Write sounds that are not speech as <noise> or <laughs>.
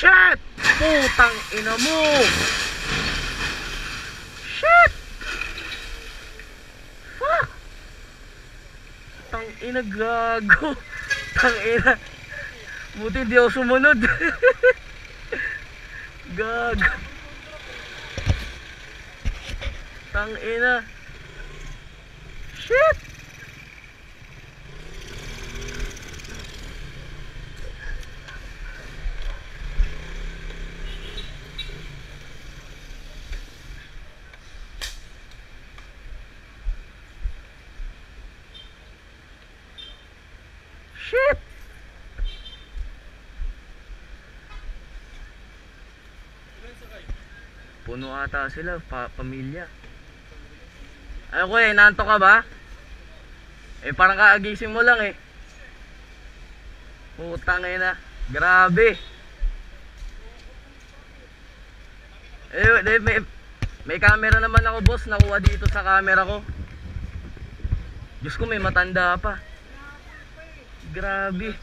Putang ina mo! Shit! Fuck! Tang ina gago. Tang ina. Buti hindi ako sumunod. <laughs> gago. Tang ina. Shit! Shit! Puno ata sila, pa pamilya. Ano ko eh, nanto ka ba? Eh parang kaagising mo lang eh. Putang ina. Grabe. Eh, eh, may, may camera naman ako boss, nakuha dito sa camera ko. Diyos ko may matanda pa. Grabe.